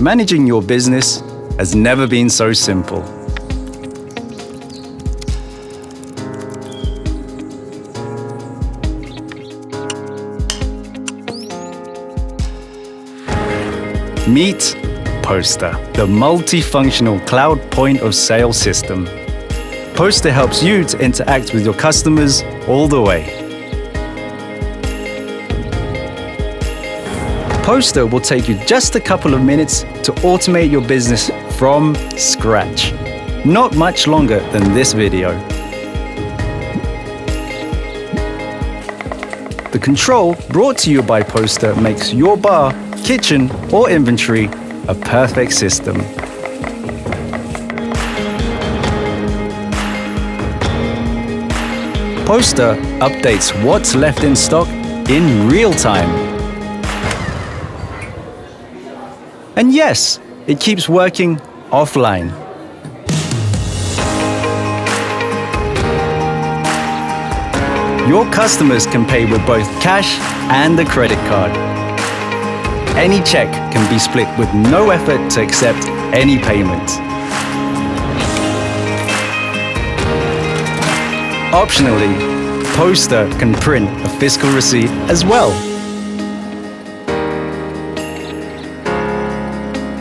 Managing your business has never been so simple. Meet Poster, the multifunctional cloud point of sale system. Poster helps you to interact with your customers all the way. Poster will take you just a couple of minutes to automate your business from scratch. Not much longer than this video. The control brought to you by Poster makes your bar, kitchen, or inventory a perfect system. Poster updates what's left in stock in real time. And yes, it keeps working offline. Your customers can pay with both cash and a credit card. Any check can be split with no effort to accept any payment. Optionally, Poster can print a fiscal receipt as well.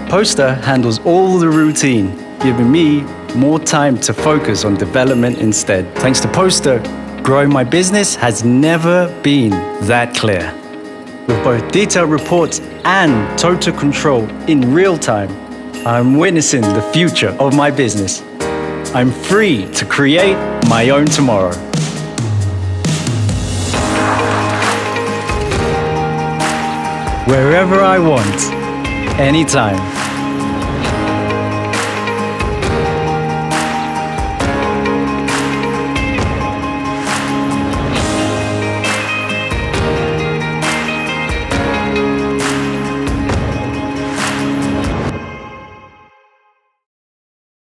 Poster handles all the routine, giving me more time to focus on development instead. Thanks to Poster, growing my business has never been that clear. With both detailed reports and total control in real time, I'm witnessing the future of my business. I'm free to create my own tomorrow. Wherever I want, anytime.